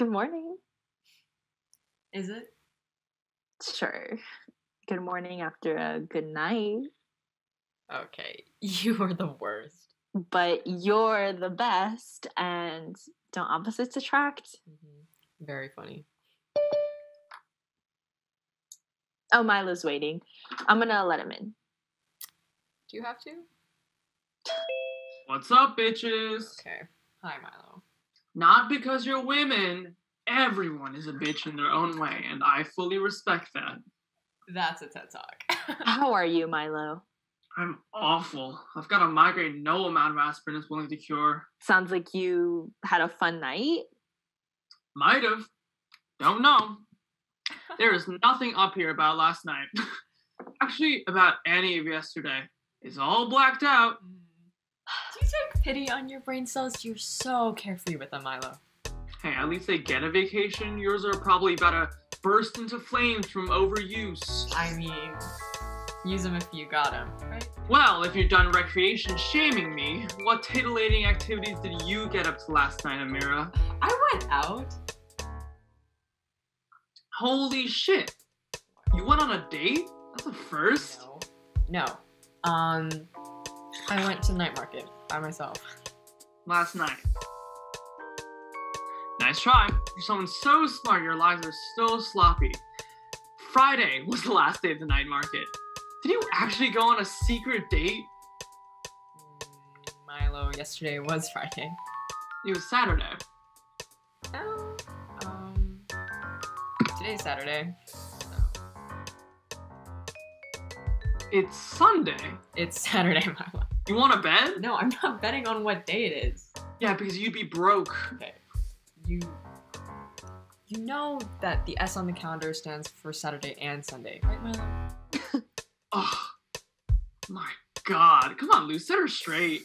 Good morning. Is it? Sure. Good morning after a good night. Okay, you are the worst. But you're the best, and don't opposites attract? Mm-hmm. Very funny. Oh, Milo's waiting. I'm gonna let him in. Do you have to? What's up, bitches? Okay. Hi, Milo. Not because you're women. Everyone is a bitch in their own way, and I fully respect that. That's a TED Talk. How are you, Milo? I'm awful. I've got a migraine no amount of aspirin is willing to cure. Sounds like you had a fun night. Might have. Don't know. There is nothing up here about last night. Actually, about any of yesterday. It's all blacked out. Mm. Take pity on your brain cells? You're so carefree with them, Milo. Hey, at least they get a vacation. Yours are probably about to burst into flames from overuse. I mean, use them if you got them, right? Well, if you're done recreation shaming me, what titillating activities did you get up to last night, Amira? I went out. Holy shit! You went on a date? That's a first. No. No. Um, I went to night market by myself. Last night. Nice try. For someone so smart, your lives are so sloppy. Friday was the last day of the night market. Did you actually go on a secret date? Milo, yesterday was Friday. It was Saturday. Oh, um, today's Saturday. It's Sunday. It's Saturday, Milo. You want to bet? No, I'm not betting on what day it is. Yeah, because you'd be broke. Okay. You you know that the S on the calendar stands for Saturday and Sunday, right, Milo? Oh, my God. Come on, Lou. Set her straight.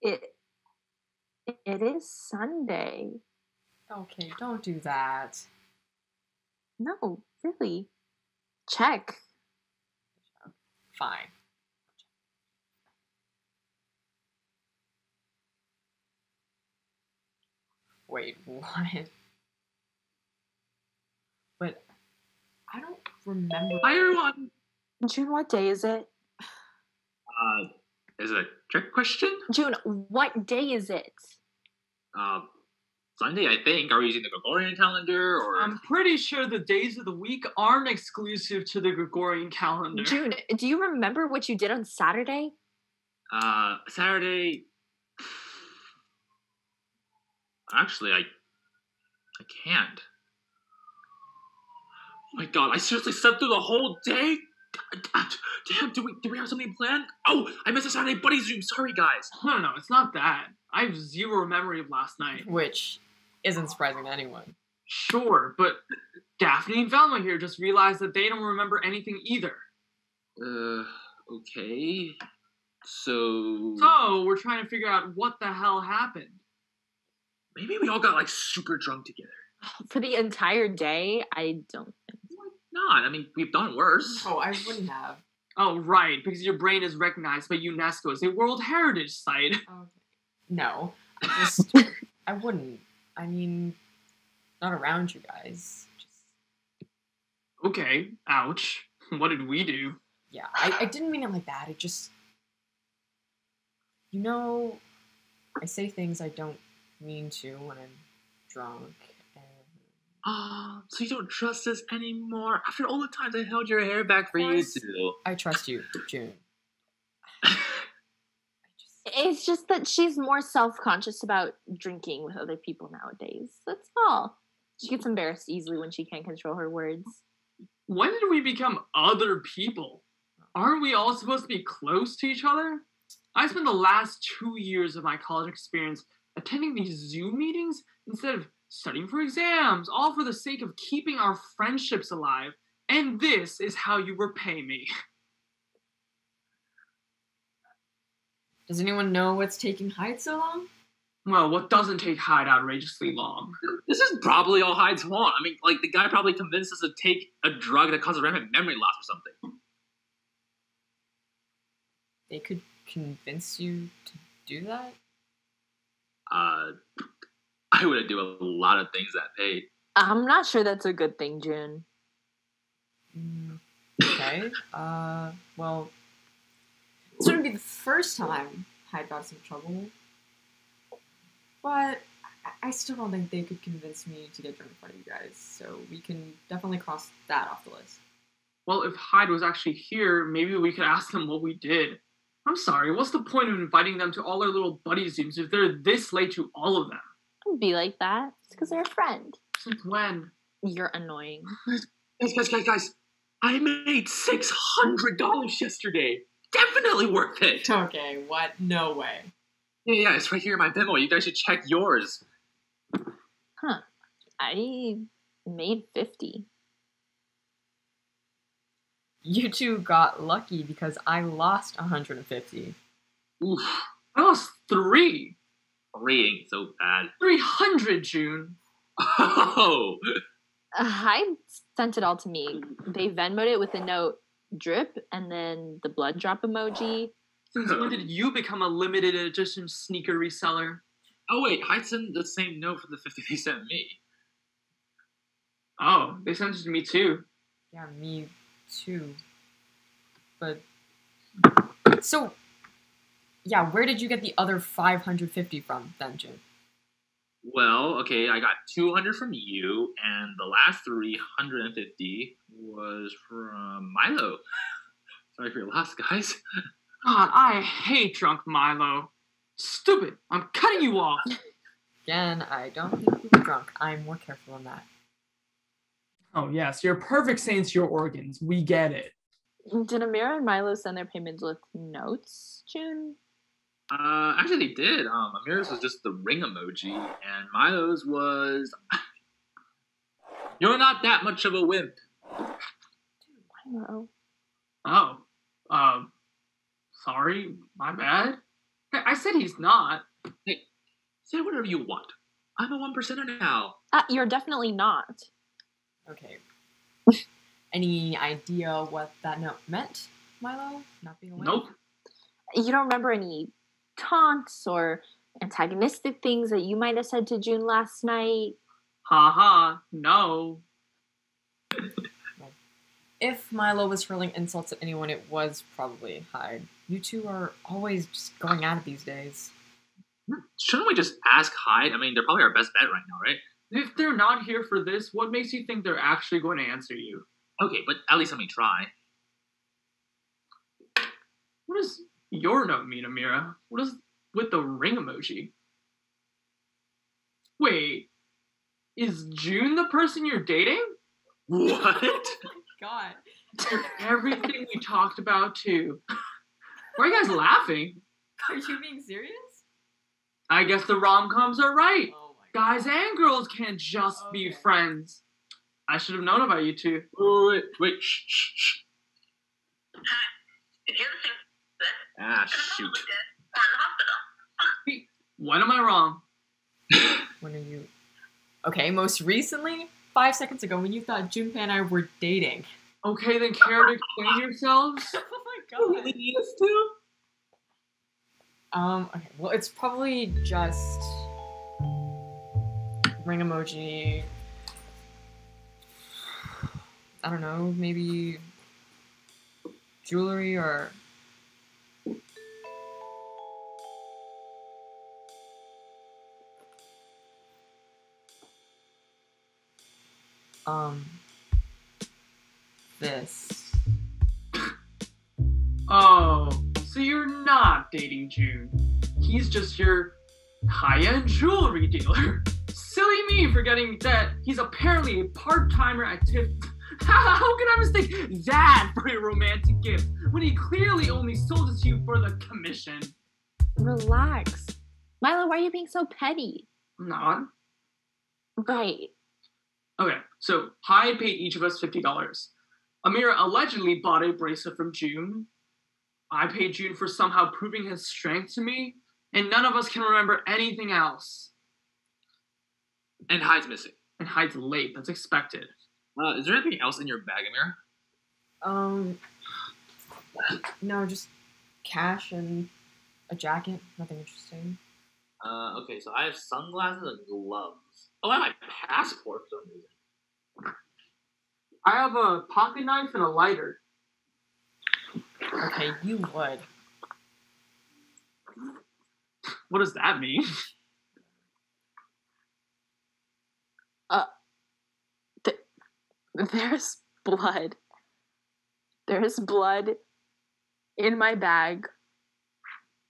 It it is Sunday. Okay, don't do that. No, really. Check. Fine. Wait, what? But I don't remember. Hi, everyone. June, what day is it? Uh, is it a trick question? June, what day is it? Uh, Sunday, I think. Are we using the Gregorian calendar or? I'm pretty sure the days of the week aren't exclusive to the Gregorian calendar. June, do you remember what you did on Saturday? Uh, Saturday. Actually, I. I can't. Oh my god! I seriously slept through the whole day. Damn! Do we do we have something planned? Oh, I missed a Saturday buddy zoom. Sorry, guys. No, no, no, it's not that. I have zero memory of last night. Which isn't surprising to anyone. Sure, but Daphne and Velma here just realized that they don't remember anything either. Uh, okay. So. So we're trying to figure out what the hell happened. Maybe we all got like super drunk together. For the entire day? I don't think. Why not? I mean, we've done worse. Oh, I wouldn't have. Oh, right, because your brain is recognized by UNESCO as a World Heritage Site. Okay. No, I just I wouldn't. I mean, not around you guys. Just Okay, ouch. What did we do? yeah, I, I didn't mean it like that. It just, you know, I say things I don't mean to when I'm drunk. And Ah, so you don't trust us anymore after all the times I held your hair back for you Yes. two. I trust you, June. It's just that she's more self conscious about drinking with other people nowadays. That's all. She gets embarrassed easily when she can't control her words. When did we become other people? Aren't we all supposed to be close to each other? I spent the last two years of my college experience attending these Zoom meetings instead of studying for exams, all for the sake of keeping our friendships alive. And this is how you repay me. does anyone know what's taking Hyde so long? Well, what doesn't take Hyde outrageously long? This is probably all Hyde's want. I mean, like the guy probably convinced us to take a drug that causes rampant memory loss or something. They could convince you to do that. Uh, I would do a lot of things that paid. I'm not sure that's a good thing, June. Mm, okay. uh, well, this wouldn't be the first time Hyde got some trouble, but I, I still don't think they could convince me to get drunk in front of you guys. So we can definitely cross that off the list. Well, if Hyde was actually here, maybe we could ask them what we did. I'm sorry, what's the point of inviting them to all our little buddy zooms if they're this late to all of them? Don't be like that. It's because they're a friend. Since when? You're annoying. Guys, guys, guys, guys! I made six hundred dollars yesterday. Definitely worth it. Okay, what? No way. Yeah, yeah, it's right here in my Venmo. You guys should check yours. Huh. I made 50. You two got lucky because I lost 150. Oof, I lost three. three ain't so bad. 300, June. Oh, Uh, Hyde sent it all to me. They Venmoed it with a note, drip, and then the blood drop emoji. Since when did you become a limited edition sneaker reseller? oh wait, I sent the same note for the fifty they sent me. Oh, they sent it to me too. Yeah, me too. But so yeah, where did you get the other 550 from then, June? Well, okay, I got two hundred from you, and the last three hundred and fifty was from Milo. Sorry for your loss, guys. God, I hate drunk Milo. Stupid. I'm cutting you off. Again, I don't think you were drunk. I'm more careful on that. Oh yes, you're perfect saints, your organs. We get it. Did Amira and Milo send their payments with notes, June? Uh, actually, they did. Um, Amira's was just the ring emoji, and Milo's was. You're not that much of a wimp. Milo. Oh, um, sorry, my bad. I I said he's not. Hey, Say whatever you want. I'm a one percenter now. Uh, you're definitely not. Okay. Any idea what that note meant, Milo? Not being aware? Nope. You don't remember any taunts or antagonistic things that you might have said to June last night? Haha, no. If Milo was hurling insults at anyone, it was probably Hyde. You two are always just going at it these days. Hmm. Shouldn't we just ask Hyde? I mean, they're probably our best bet right now, right? If they're not here for this, what makes you think they're actually going to answer you? Okay, but at least let me try. What does your note mean, Amira? What is with the ring emoji? Wait, is June the person you're dating? What? Oh god. Everything we talked about too. Why are you guys laughing? Are you being serious? I guess the rom coms are right. Oh my god. Guys and girls can't just be friends. I should have known about you two. wait, wait, wait, shh, shh, shh. If you're the same Ah, shoot. probably dead or in the hospital. When am I wrong? When are you? Okay, most recently, five seconds ago, when you thought Junpei and I were dating. Okay, then care to explain yourselves? oh my You god. really need us to? Um. Okay. Well, it's probably just ring emoji. I don't know. Maybe jewelry or. Um. This. Oh, so you're not dating June. He's just your high-end jewelry dealer. Silly me forgetting that he's apparently a part-timer at Tiff. How can I mistake that for a romantic gift when he clearly only sold it to you for the commission? Relax. Milo, why are you being so petty? I'm not. Right. Okay, so Hyde paid each of us fifty dollars. Amira allegedly bought a bracelet from June. I paid June for somehow proving his strength to me, and none of us can remember anything else. And Hyde's missing. And Hyde's late. That's expected. Uh, is there anything else in your bag, Amira? Um. No, just cash and a jacket. Nothing interesting. Uh, okay, so I have sunglasses and gloves. Oh, I have my passport for some reason. I have a pocket knife and a lighter. Okay, you would. What does that mean? There's blood. There's blood in my bag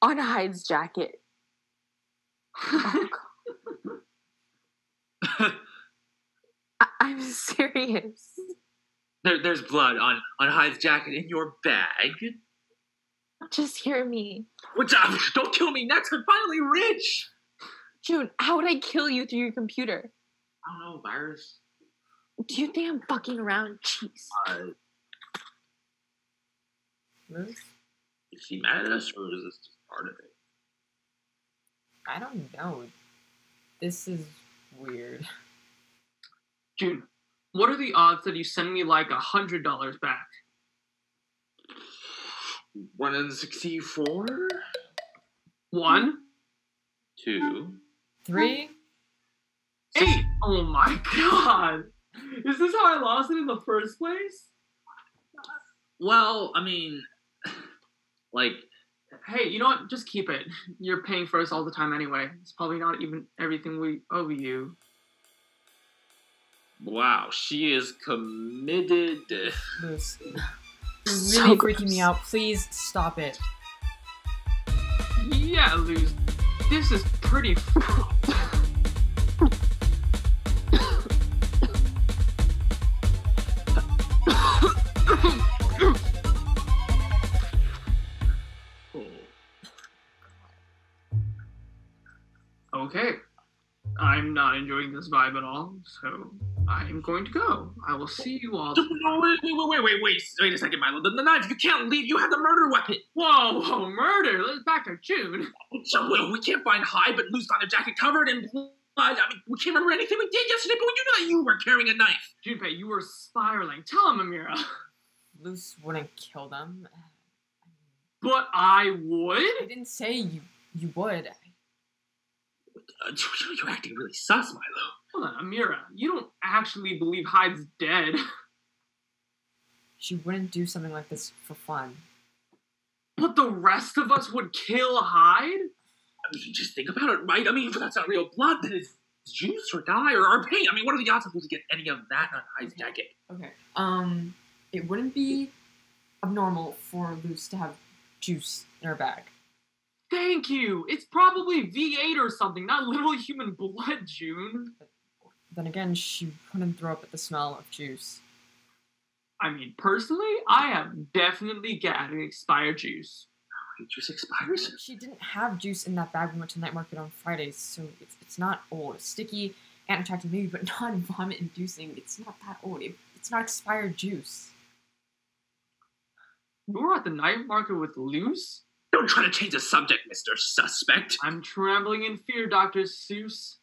on Hyde's jacket. Oh, God. I- I'm serious. there, there's blood on on Hyde's jacket in your bag. Just hear me. Which uh, don't kill me next. I'm finally rich. June, how would I kill you through your computer? I don't know, virus. Do you think I'm fucking around? Jeez. Uh, is she mad at us, or is this just part of it? I don't know. This is weird. June, what are the odds that you send me like a hundred dollars back? One in sixty-four. One, Two. Three? eight. Oh my god! Is this how I lost it in the first place? Well, I mean, like, Hey, you know what? Just keep it. You're paying for us all the time anyway. It's probably not even everything we owe you. wow, she is committed. Moose. You're So really freaking me out. Please stop it. Yeah, Luz. This is pretty. enjoying this vibe at all, so I'm going to go. I will see you all. No, wait, wait, wait, wait, wait, wait a second, Milo. The, the knife, you can't leave. You have the murder weapon. Whoa, whoa, murder! Let's back to June. So well, we can't find Hyde, but Lou's got a jacket covered in blood. I mean, we can't remember anything we did yesterday, but we do know that you were carrying a knife. Junpei, you were spiraling. Tell him, Amira. Luz wouldn't kill them. But I would? I didn't say you you would. Uh, you're, you're acting really sus, Milo. Hold on, Amira. You don't actually believe Hyde's dead. She wouldn't do something like this for fun. But the rest of us would kill Hyde? I mean, just think about it, right? I mean, if that's not real blood, then it's juice or dye or, or paint. I mean, what are the odds of we get any of that on Hyde's jacket? Okay. Um, it wouldn't be abnormal for Luz to have juice in her bag. Thank you. It's probably V8 or something, not literal human blood, June. Then again, she wouldn't throw up at the smell of juice. I mean, personally, I am definitely gotten expired juice. It just expires. She didn't have juice in that bag when we went to the night market on Fridays, so it's, it's not old. It's sticky and attractive, maybe, but not vomit inducing. It's not that old. It, it's not expired juice. You were at the night market with Luz? Don't try to change the subject, Mr. Suspect. I'm trembling in fear, Dr. Seuss.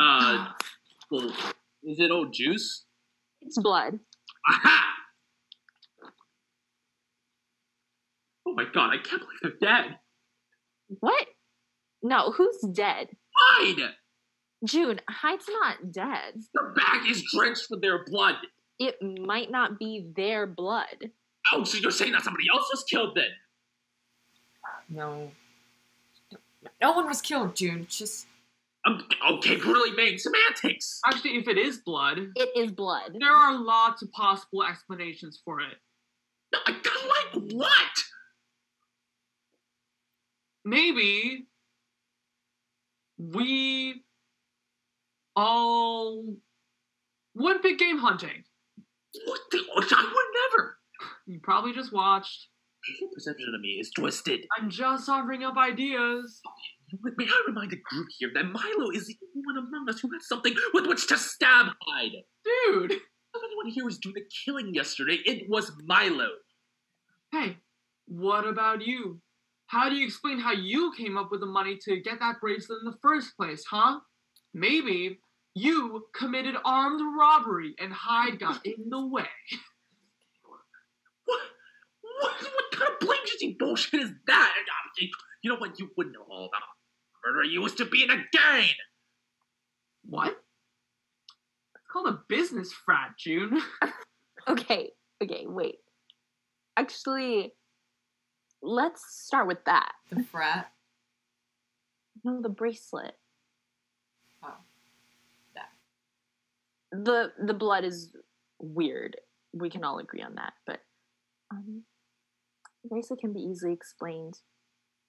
Uh, well, is it old juice? It's blood. Aha! Oh my god, I can't believe they're dead. What? No, who's dead? Hyde! June, Hyde's not dead. Their bag is drenched with their blood. It might not be their blood. Oh, so you're saying that somebody else was killed then? No. No one was killed, June. Just Um, okay, brutally vague semantics. Actually, if it is blood, It is blood. there are lots of possible explanations for it. No, I like what? Maybe we all went big game hunting. What the? I would never. You probably just watched. Your perception of me is twisted. I'm just offering up ideas. May I remind the group here that Milo is the only one among us who had something with which to stab Hyde. Dude! If anyone here was doing the killing yesterday, it was Milo. Hey, what about you? How do you explain how you came up with the money to get that bracelet in the first place, huh? Maybe you committed armed robbery and Hyde got in the way. What? What, what kind of blame shitty bullshit is that? You know what? You wouldn't know all about murder you was to be in a gang. What? It's called a business frat, June. Okay, okay, wait. Actually, let's start with that. The frat. No, the bracelet. Oh, that. The the blood is weird. We can all agree on that, but um, the bracelet can be easily explained,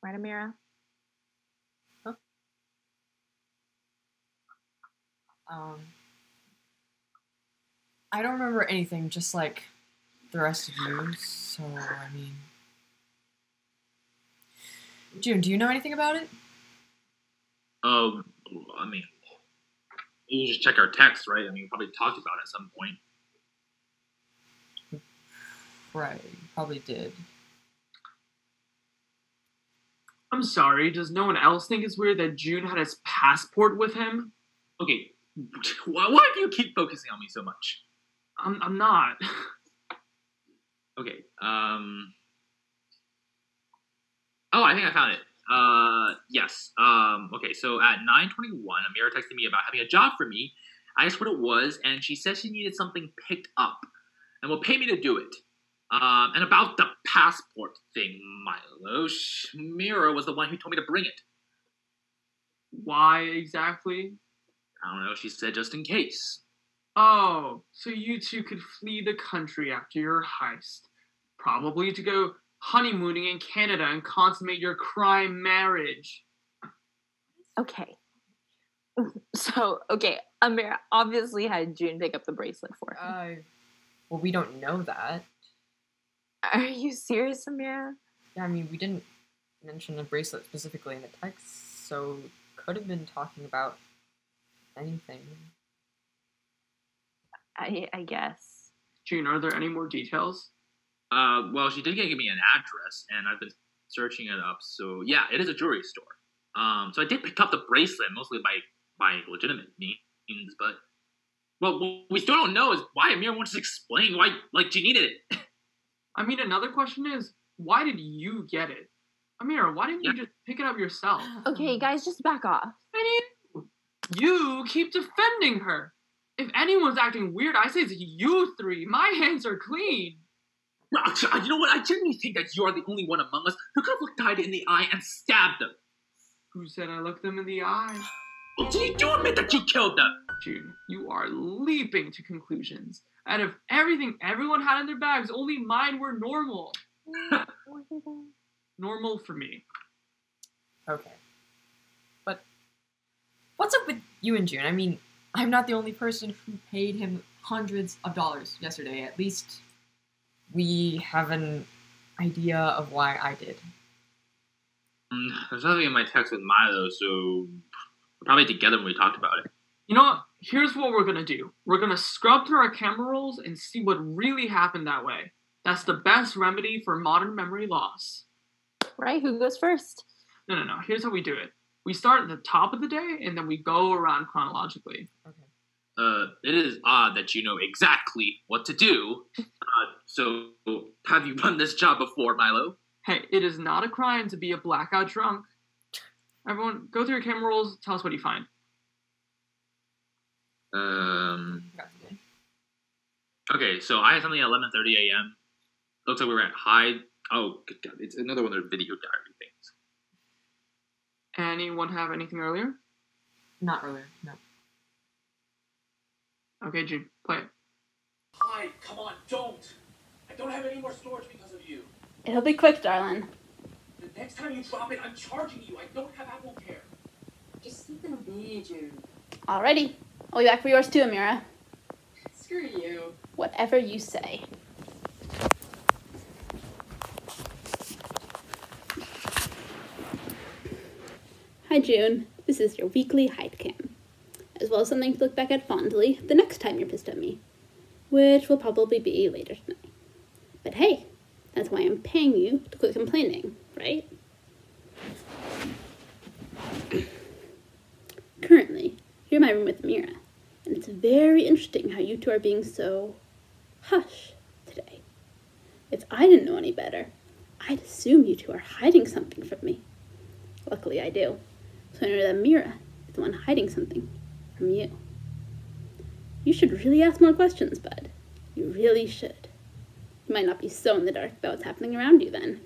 right, Amira? Um, I don't remember anything, just like the rest of you. So I mean, June, do you know anything about it? Um, I mean, you just check our text, right? I mean, we probably talked about it at some point. Right, probably did. I'm sorry, does no one else think it's weird that June had his passport with him? Okay, why, why do you keep focusing on me so much? I'm, I'm not. Okay, um. Oh, I think I found it. Uh, yes. Um, okay, so at 9.21, Amira texted me about having a job for me. I asked what it was, and she said she needed something picked up and will pay me to do it. Um, and about the passport thing, Milo, Mira was the one who told me to bring it. Why exactly? I don't know, she said just in case. Oh, so you two could flee the country after your heist. Probably to go honeymooning in Canada and consummate your crime marriage. Okay. So, okay, Amira obviously had June pick up the bracelet for him. Uh, well, we don't know that. Are you serious, Amira? Yeah, I mean, we didn't mention the bracelet specifically in the text, so could have been talking about anything. I, I guess. June, are there any more details? Uh, well, she did give me an address, and I've been searching it up. So yeah, it is a jewelry store. Um, so I did pick up the bracelet mostly by by legitimate means, but well, what we still don't know is why Amir wants to explain why like she needed it. I mean, another question is, why did you get it? Amira, why didn't you just pick it up yourself? Okay, guys, just back off. I mean, you keep defending her. If anyone's acting weird, I say it's you three. My hands are clean. You know what? I genuinely think that you are the only one among us who could have looked Hyde in the eye and stabbed them. Who said I looked them in the eye? Well, do you admit that you killed them? June, you are leaping to conclusions. Out of everything everyone had in their bags, only mine were normal. Normal for me. Okay. But what's up with you and June? I mean, I'm not the only person who paid him hundreds of dollars yesterday. At least we have an idea of why I did. Mm, There's nothing in my text with Milo, so we're probably together when we talked about it. You know what? Here's what we're gonna do. We're gonna scrub through our camera rolls and see what really happened that way. That's the best remedy for modern memory loss. Right? Who goes first? No, no, no. Here's how we do it. We start at the top of the day and then we go around chronologically. Uh, it is odd that you know exactly what to do. Uh, so, have you done this job before, Milo? Hey, it is not a crime to be a blackout drunk. Everyone, go through your camera rolls. Tell us what you find. Um. Got the day. Okay, so I had something at 11:30 a.m. Looks like we were at Hyde. Oh, good God! It's another one of their video diary things. Anyone have anything earlier? Not earlier. No. Okay, June, play it. Hi, come on, don't! I don't have any more storage because of you. It'll be quick, darling. The next time you drop it, I'm charging you. I don't have Apple Care. Just let them be, June. Alrighty. I'll be back for yours too, Amira. Screw you. Whatever you say. Hi, June. This is your weekly Hyde cam, as well as something to look back at fondly the next time you're pissed at me, which will probably be later tonight. But hey, that's why I'm paying you to quit complaining, right? Currently, you're in my room with Amira, and it's very interesting how you two are being so hush today. If I didn't know any better, I'd assume you two are hiding something from me. Luckily, I do. So I know that Mira is the one hiding something from you. You should really ask more questions, bud. You really should. You might not be so in the dark about what's happening around you then.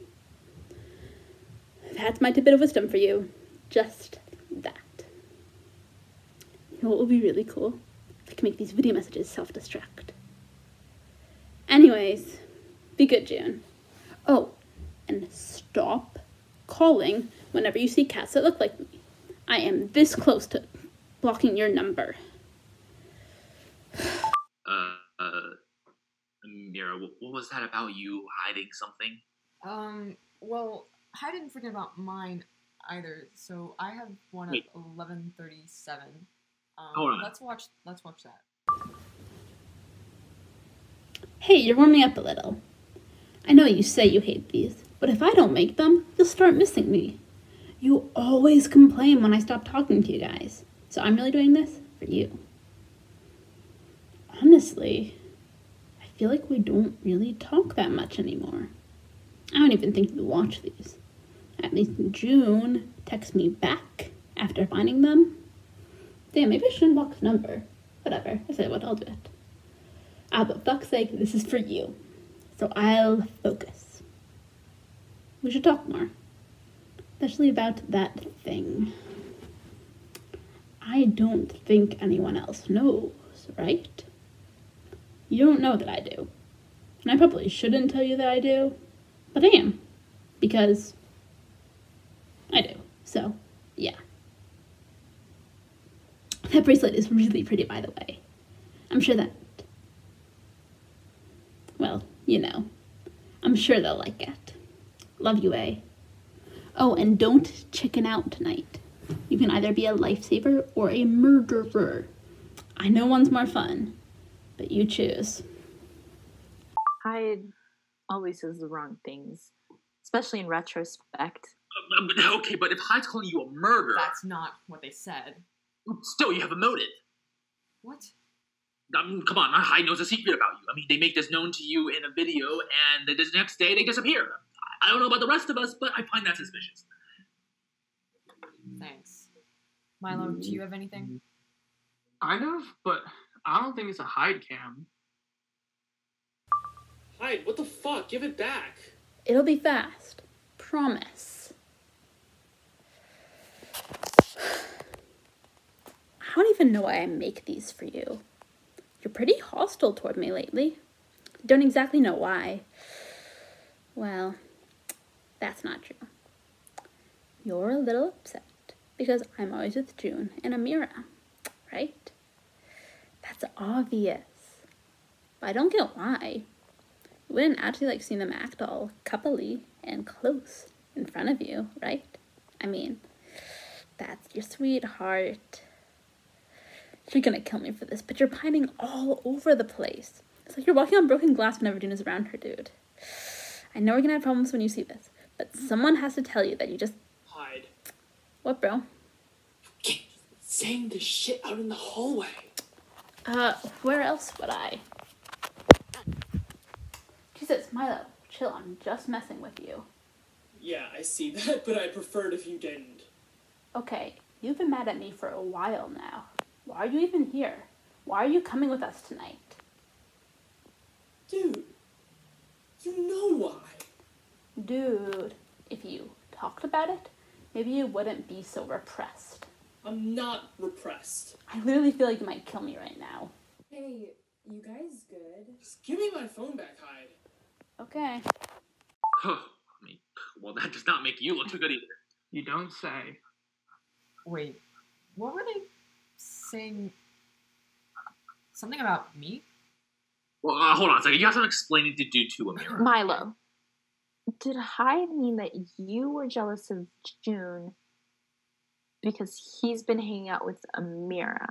That's my tidbit of wisdom for you. Just that. You know what would be really cool? If I can make these video messages self destruct. Anyways, be good, June. Oh, and stop calling whenever you see cats that look like me. I am this close to blocking your number. Uh, uh, Mira, what, what was that about you hiding something? Um, well, I didn't forget about mine either. So I have one Wait. at eleven thirty-seven. Um, Hold. Let's watch. Let's watch that. Hey, you're warming up a little. I know you say you hate these, but if I don't make them, you'll start missing me. You always complain when I stop talking to you guys, so I'm really doing this for you. Honestly, I feel like we don't really talk that much anymore. I don't even think you watch these. At least June texts me back after finding them. Damn, maybe I shouldn't block his number. Whatever, I said what, I'll do it. Ah, but fuck's sake, this is for you. So I'll focus. We should talk more. Especially about that thing. I don't think anyone else knows, right? You don't know that I do. And I probably shouldn't tell you that I do, but I am. Because I do. So, yeah. That bracelet is really pretty, by the way. I'm sure that well, you know. I'm sure they'll like it. Love you, A. Oh, and don't chicken out tonight. You can either be a lifesaver or a murderer. I know one's more fun, but you choose. Hyde always says the wrong things, especially in retrospect. Um, okay, but if Hyde's calling you a murderer, That's not what they said. Still you have a motive. What? I mean, come on, Hyde knows a secret about you. I mean, they make this known to you in a video, and the next day they disappear. I don't know about the rest of us, but I find that suspicious. Thanks. Milo, do you have anything? Kind of, but I don't think it's a Hyde cam. Hyde, what the fuck? Give it back. It'll be fast. Promise. I don't even know why I make these for you. You're pretty hostile toward me lately. Don't exactly know why. Well, that's not true. You're a little upset because I'm always with June and Amira, right? That's obvious. But I don't get why. You wouldn't actually like seeing them act all coupley and close in front of you, right? I mean, that's your sweetheart. You're gonna kill me for this, but you're pining all over the place. It's like you're walking on broken glass whenever June is around her, dude. I know we're gonna have problems when you see this, but someone has to tell you that you just. Hyde. What, bro? Keep saying this shit out in the hallway. Uh, where else would I? Jesus, Milo, chill, I'm just messing with you. Yeah, I see that, but I preferred if you didn't. Okay, you've been mad at me for a while now. Why are you even here? Why are you coming with us tonight? Dude, you know why. Dude, if you talked about it, maybe you wouldn't be so repressed. I'm not repressed. I literally feel like you might kill me right now. Hey, you guys good? Just give me my phone back, Hyde. Okay. I mean, well, that does not make you look too good either. You don't say. Wait, what were they saying? Something about me? Well, uh, hold on a second. You have some explaining to do to Amira. Milo, did Hyde mean that you were jealous of June because he's been hanging out with Amira?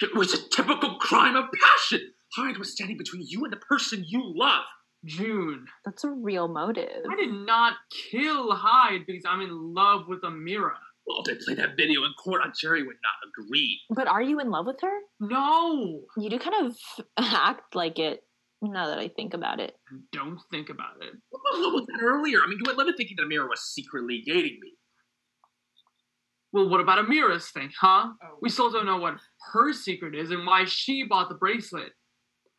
It was a typical crime of passion. Hyde was standing between you and the person you love. June, That's a real motive. I did not kill Hyde because I'm in love with Amira. Well, if they played that video in court, Jerry would not agree. But are you in love with her? No! You do kind of act like it now that I think about it. Don't think about it. What was that earlier? I mean, you went left thinking that Amira was secretly dating me. Well, what about Amira's thing, huh? Oh, We still don't know what her secret is and why she bought the bracelet.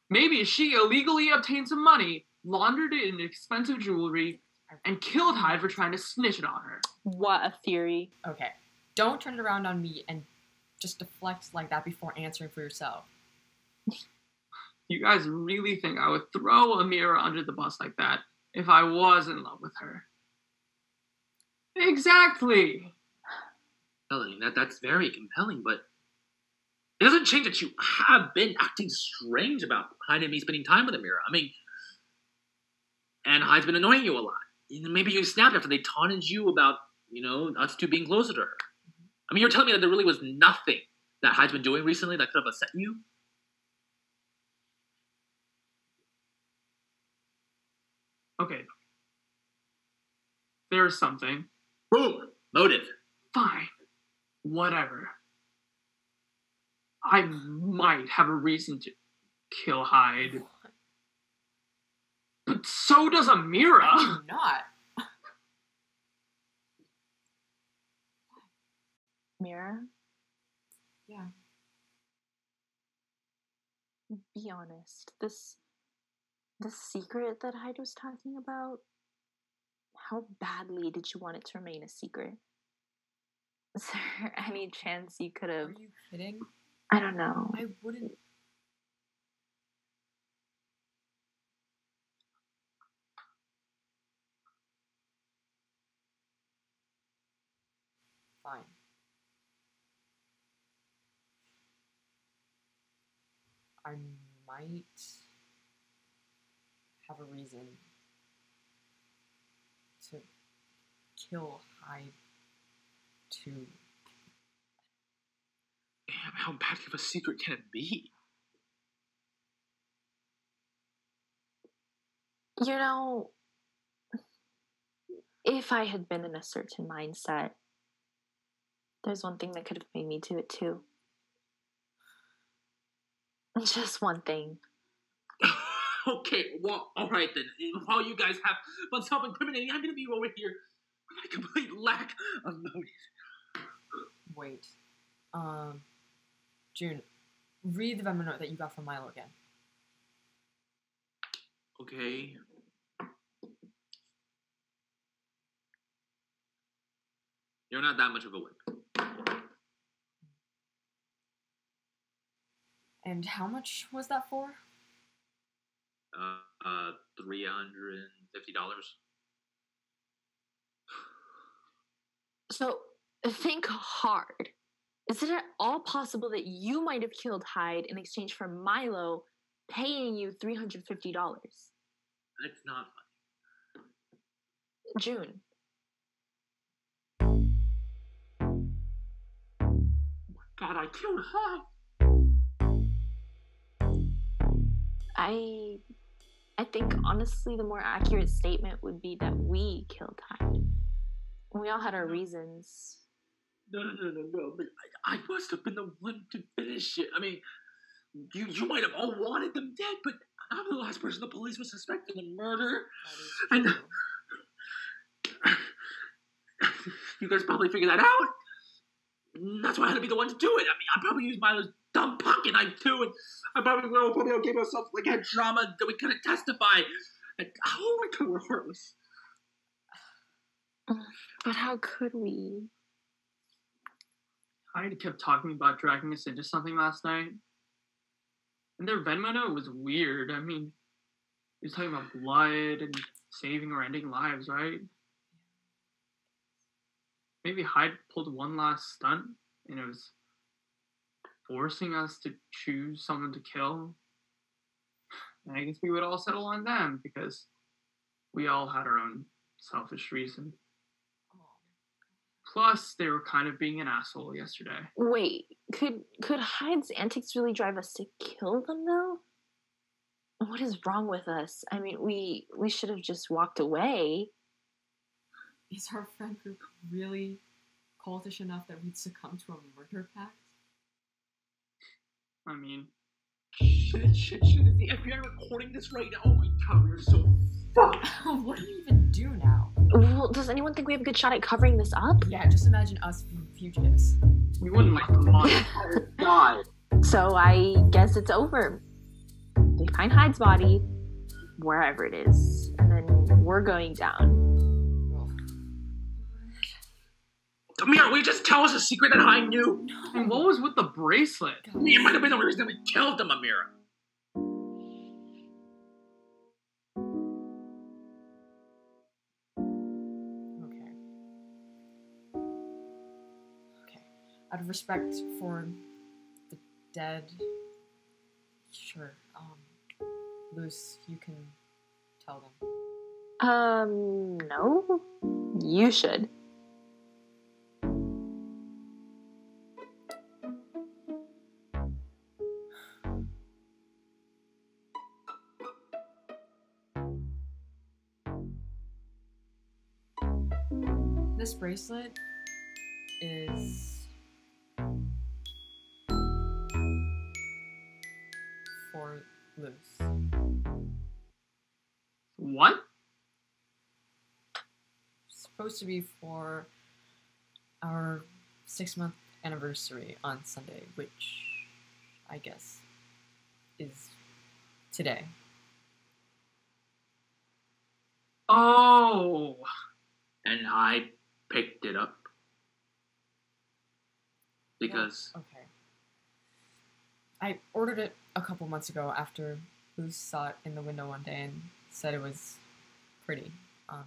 Maybe she illegally obtained some money, laundered it in expensive jewelry, and killed Hyde for trying to snitch it on her. What a theory. okay. Don't turn it around on me and just deflect like that before answering for yourself. You guys really think I would throw Amira under the bus like that if I was in love with her? Exactly. Melanie, that that's very compelling, but it doesn't change that you have been acting strange about Hyde and me spending time with Amira. I mean, and Hyde's been annoying you a lot. Maybe you snapped after they taunted you about, you know, us two being closer to her. I mean, you're telling me that there really was nothing that Hyde's been doing recently that could have upset you? Okay. There's something. Boom! Motive. Fine. Whatever. I might have a reason to kill Hyde. But so does Amira. I do not. Mira? Yeah. Be honest. This the secret that Hyde was talking about, how badly did you want it to remain a secret? Is there any chance you could have Are you kidding? I don't know. I wouldn't. Fine. I might have a reason to kill Hyde too. Damn, how bad of a secret can it be? You know, if I had been in a certain mindset, there's one thing that could have made me do it too. Just one thing. okay, well, all right then. While you guys have fun self-incriminating, I'm gonna be over here with a complete lack of motive. Wait. Um, June, read the Venmo note that you got from Milo again. Okay. You're not that much of a wimp. And how much was that for? Uh, uh, three hundred and fifty dollars. So think hard. Is it at all possible that you might have killed Hyde in exchange for Milo paying you $350? That's not funny. June. God, I killed Hyde. I I think honestly the more accurate statement would be that we killed Hyde. We all had our reasons. No, no, no, no, no. But I, I must have been the one to finish it. I mean, you you might have all wanted them dead, but I'm the last person the police would suspecting of the murder. And you guys probably figured that out. That's why I had to be the one to do it. I mean, I probably used Milo's dumb pocket knife too, and I probably well, probably gave myself like had drama that we couldn't testify. And, oh my god, we're heartless. But how could we? Hyde kept talking about dragging us into something last night. And their Venmo note was weird. I mean, he was talking about blood and saving or ending lives, right? Maybe Hyde pulled one last stunt and it was forcing us to choose someone to kill. And I guess we would all settle on them because we all had our own selfish reason. Plus, they were kind of being an asshole yesterday. Wait, could could Hyde's antics really drive us to kill them though? What is wrong with us? I mean, we we should have just walked away. Is our friend group really cultish enough that we'd succumb to a murder pact? I mean, Shit, shit, shit. Is the FBI recording this right now? Oh my god, we're so fucked. what do we even do now? Well, does anyone think we have a good shot at covering this up? Yeah, just imagine us fugitives. We wouldn't make the money. God. So I guess it's over. They find Hyde's body, wherever it is, and then we're going down. Amira, will you just tell us a secret that I knew? And what was with the bracelet? I mean, it might have been the reason that we killed him, Amira. Okay. Okay. Out of respect for the dead, sure. Um, Luz, you can tell them. Um, no. You should. Bracelet is for Luz. What? supposed to be for our six month anniversary on Sunday, which I guess is today. Oh. And I picked it up. Because Okay. I ordered it a couple months ago after Luz saw it in the window one day and said it was pretty. Um,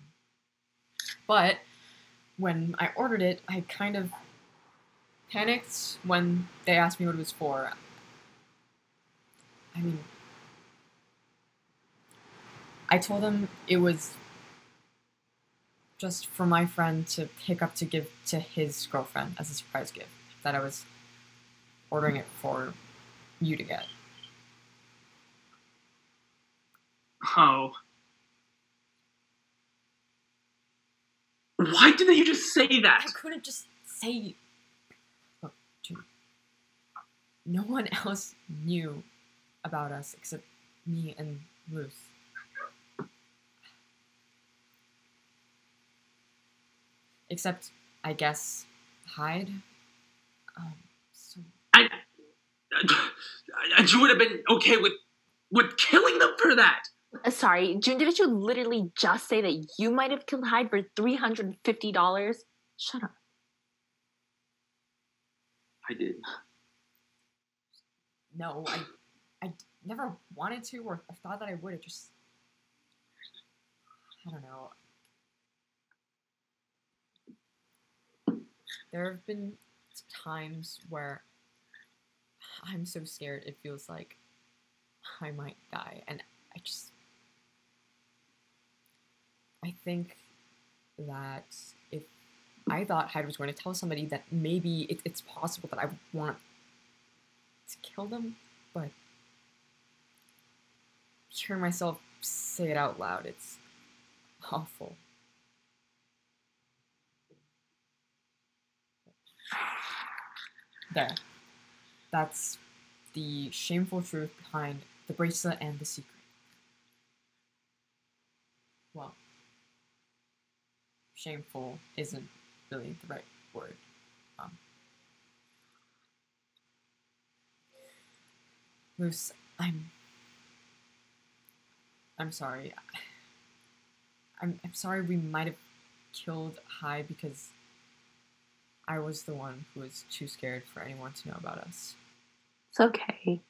but when I ordered it, I kind of panicked when they asked me what it was for. I mean, I told them it was just for my friend to pick up to give to his girlfriend as a surprise gift. That I was ordering it for you to get. Oh. why didn't you just say that? I couldn't just say. Look, June. No one else knew about us except me and Ruth. Except, I guess, Hyde. Um, so I, and you would have been okay with with killing them for that. Uh, Sorry, June, didn't you literally just say that you might have killed Hyde for $350? Shut up. I did. no, I, I never wanted to or thought that I would. It just, I don't know. There have been times where I'm so scared it feels like I might die, and I just, I think that if I thought Hyde was going to tell somebody that maybe it, it's possible that I want to kill them, but hearing myself say it out loud, it's awful. There. That's the shameful truth behind the bracelet and the secret. Well, shameful isn't really the right word. Um, Moose, I'm. I'm sorry. I'm, I'm sorry we might have killed Hyde because I was the one who was too scared for anyone to know about us. It's okay.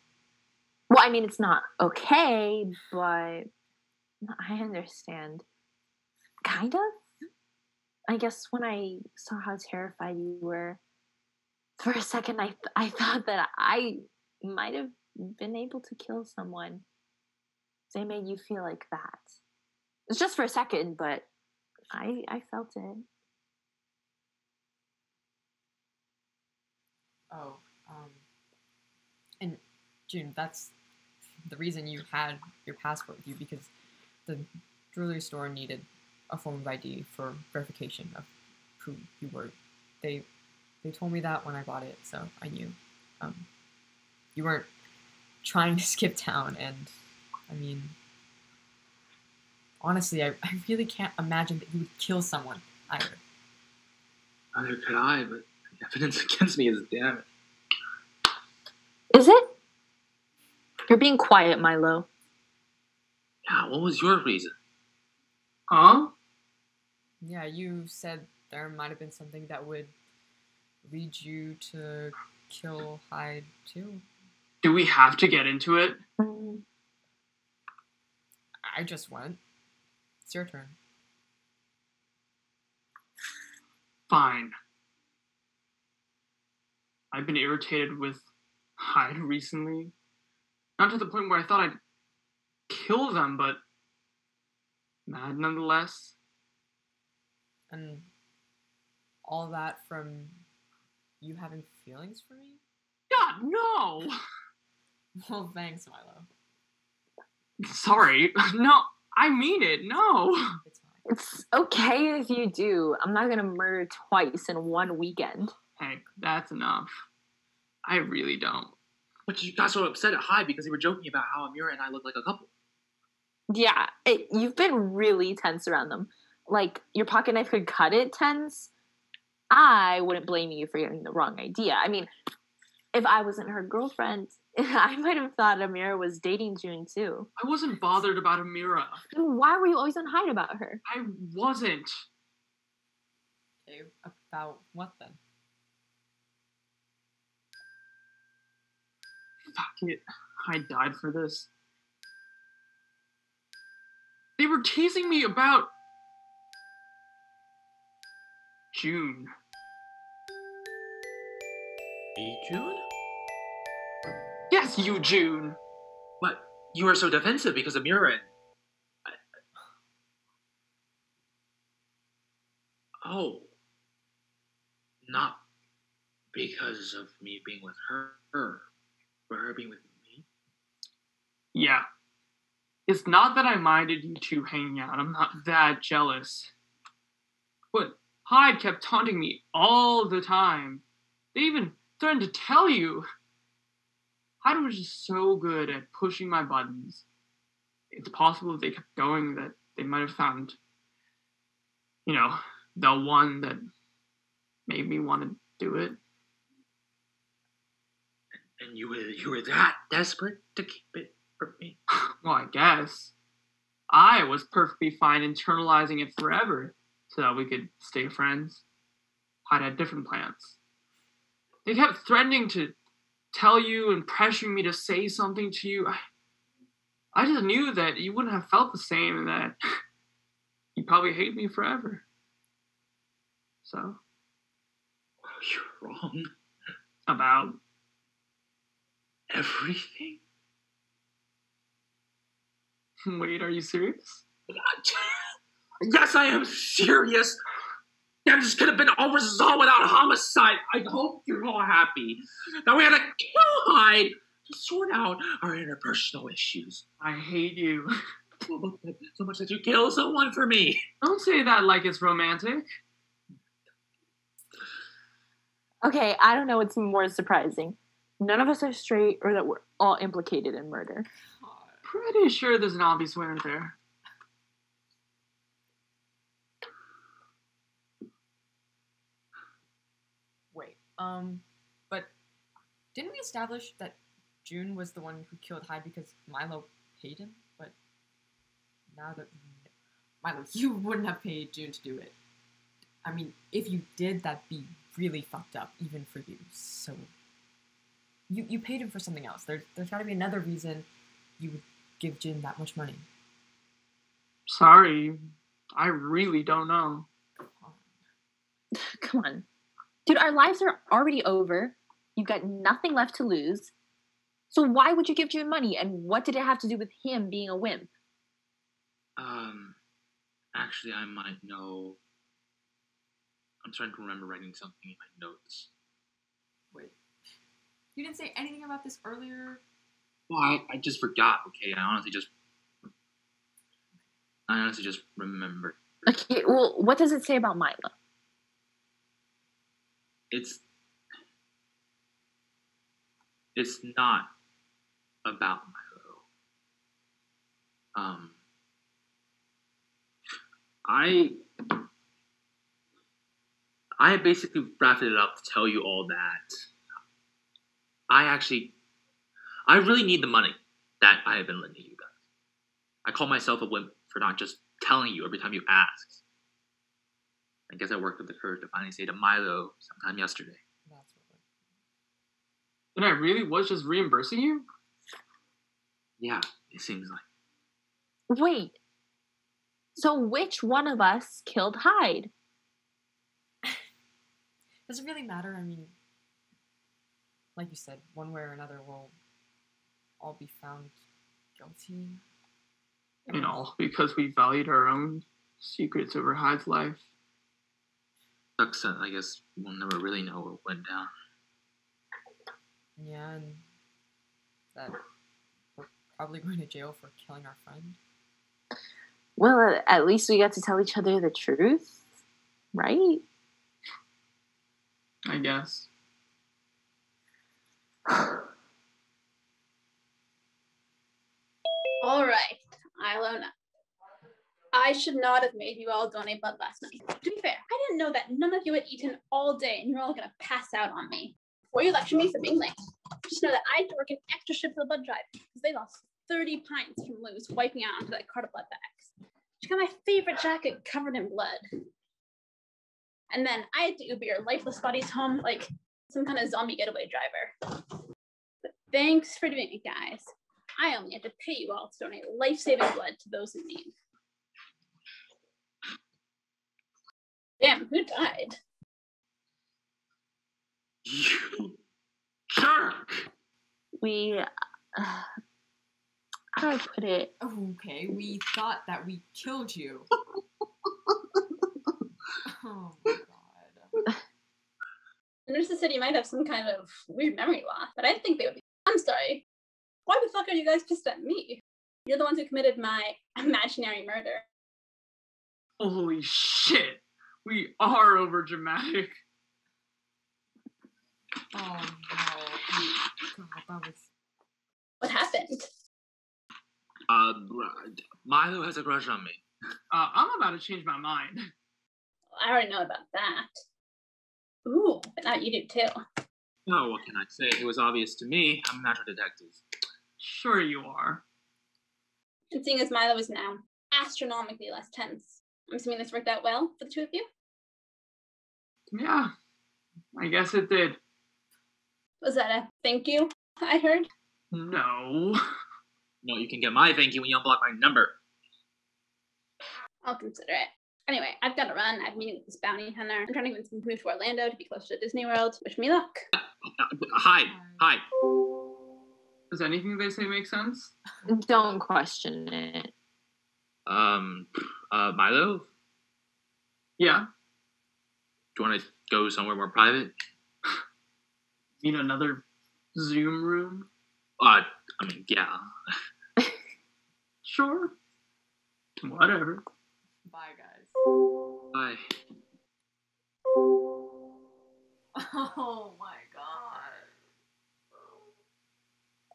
Well, I mean, it's not okay, but I understand. Kind of. I guess when I saw how terrified you were, for a second, I th- I thought that I might have been able to kill someone. They made you feel like that. It's just for a second, but I I felt it. Oh, um, and June, that's the reason you had your passport with you because the jewelry store needed a form of ID for verification of who you were. They they told me that when I bought it, so I knew. Um, you weren't trying to skip town, and I mean, honestly, I, I really can't imagine that you would kill someone either. Neither could I, but evidence against me is damn it. Is it? You're being quiet, Milo. Yeah, what was your reason? Huh? Yeah, you said there might have been something that would lead you to kill Hyde too. Do we have to get into it? I just went. It's your turn. Fine. I've been irritated with Hyde recently. Not to the point where I thought I'd kill them, but mad nonetheless. And all that from you having feelings for me? God, no! Well, thanks, Milo. Sorry. No, I mean it. No. It's fine. It's okay if you do. I'm not gonna murder twice in one weekend. Hey, that's enough. I really don't. But you got so upset at Hyde because they were joking about how Amira and I look like a couple. Yeah, it, you've been really tense around them. Like your pocket knife could cut it tense. I wouldn't blame you for getting the wrong idea. I mean, if I wasn't her girlfriend, I might have thought Amira was dating June too. I wasn't bothered about Amira. Then why were you always on Hyde about her? I wasn't. Okay, about what then? Fuck it. I died for this. They were teasing me about June. June? Yes, you, June. But you were so defensive because of. I- Oh. Not because of me being with her, being with me. Yeah. It's not that I minded you two hanging out. I'm not that jealous. But Hyde kept taunting me all the time. They even threatened to tell you. Hyde was just so good at pushing my buttons. It's possible they kept going that they might have found, you know, the one that made me want to do it. And you were you were that desperate to keep it from me. Well, I guess. I was perfectly fine internalizing it forever so that we could stay friends. I'd had different plans. They kept threatening to tell you and pressuring me to say something to you. I, I just knew that you wouldn't have felt the same and that you'd probably hate me forever. So, you're wrong. about Everything. wait, are you serious? Yes, I am serious. Damn, this could have been all resolved without homicide. I hope you're all happy. That we had a kill Hyde to sort out our interpersonal issues. I hate you. So much that you kill someone for me. Don't say that like it's romantic. Okay, I don't know what's more surprising. None of us are straight or that we're all implicated in murder. Pretty sure there's an obvious winner there. Wait, um, but didn't we establish that June was the one who killed Hyde because Milo paid him? But now that Milo, you wouldn't have paid June to do it. I mean, if you did, that'd be really fucked up, even for you. So you you paid him for something else. There's there's got to be another reason you would give Jin that much money. Sorry, I really don't know. Come on. Dude, our lives are already over. You've got nothing left to lose. So why would you give June money? And what did it have to do with him being a wimp? Um, actually, I might know. I'm trying to remember writing something in my notes. Wait, you didn't say anything about this earlier. Well, I, I just forgot. Okay, I honestly just. I honestly just remembered. Okay, well, what does it say about Milo? It's. It's not about Milo. Um. I. I basically wrapped it up to tell you all that I actually, I really need the money that I have been lending you guys. I call myself a wimp for not just telling you every time you ask. I guess I worked with the courage to finally say to Milo sometime yesterday. That's what. And I really was just reimbursing you? Yeah, it seems like. Wait. So which one of us killed Hyde? Does it really matter? I mean, like you said, one way or another, we'll all be found guilty. And all because we valued our own secrets over Hyde's life. Sucks that I guess we'll never really know what went down. Yeah, and that we're probably going to jail for killing our friend. Well, at least we got to tell each other the truth, right? I guess. All right, up. I should not have made you all donate blood last night. To be fair, I didn't know that none of you had eaten all day and you're all gonna pass out on me. Before you lecture me for being late, just know that I had to work an extra shift for the blood drive because they lost 30 pints from Luz wiping out onto that cart of blood bags. She got my favorite jacket covered in blood. And then I had to Uber your lifeless bodies home like some kind of zombie getaway driver. But thanks for doing it, guys. I only had to pay you all to donate life saving blood to those in need. Damn, who died? You jerk! We. Uh, how do I put it? Okay, we thought that we killed you. oh my god. The nurses said you might have some kind of weird memory loss, but I didn't think they would be. I'm sorry. Why the fuck are you guys pissed at me? You're the ones who committed my imaginary murder. Holy shit! We are over dramatic. Oh no. God, that was. What happened? Uh, Milo has a crush on me. Uh, I'm about to change my mind. I already know about that. Ooh, but now you do too. Oh, what can I say? It was obvious to me. I'm a natural detective. Sure you are. And seeing as Milo is now astronomically less tense, I'm assuming this worked out well for the two of you. Yeah, I guess it did. Was that a thank you? I heard. No. No, you can get my thank you when you unblock my number. I'll consider it. Anyway, I've got to run. I've meeting with this bounty hunter. I'm trying to convince him to move to Orlando to be closer to Disney World. Wish me luck. Uh, hi, hi. Does anything they say make sense? Don't question it. Um, uh, Milo, Yeah. do you want to go somewhere more private? Need another Zoom room? Uh, I mean, yeah. Sure. Whatever. Bye, guys. Oh my god.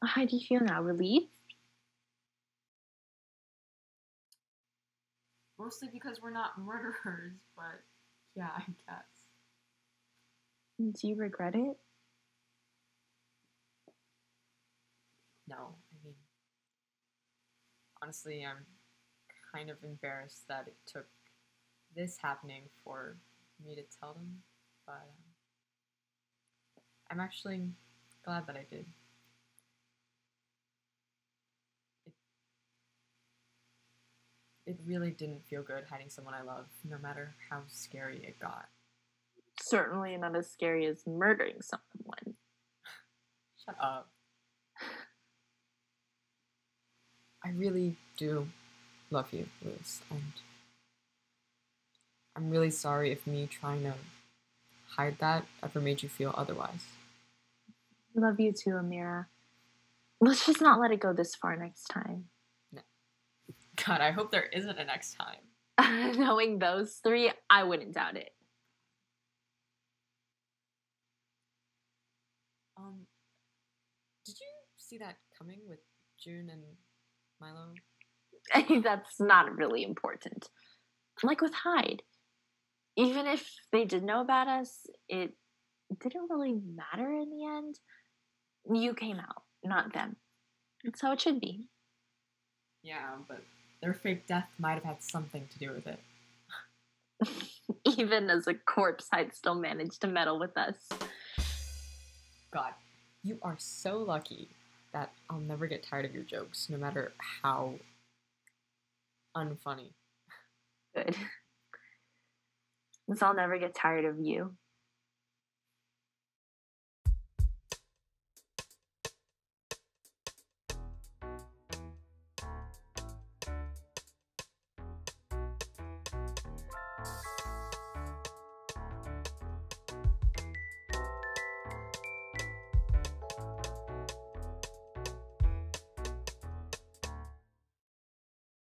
How do you feel now? Relief? Mostly because we're not murderers, but yeah, I guess. Do you regret it? No, I mean, honestly, I'm kind of embarrassed that it took this happening for me to tell them, but um, I'm actually glad that I did. It, it really didn't feel good hiding someone I love, no matter how scary it got. Certainly not as scary as murdering someone. Shut up. I really do love you, Liz, and I'm really sorry if me trying to hide that ever made you feel otherwise. Love you too, Amira. Let's just not let it go this far next time. No. God, I hope there isn't a next time. Knowing those three, I wouldn't doubt it. Um, did you see that coming with June and Milo? That's not really important. Like with Hyde. Even if they did know about us, it didn't really matter in the end. You came out, not them. That's how it should be. Yeah, but their fake death might have had something to do with it. even as a corpse, I'd still manage to meddle with us. God, you are so lucky that I'll never get tired of your jokes, no matter how unfunny. Good. Since I'll never get tired of you.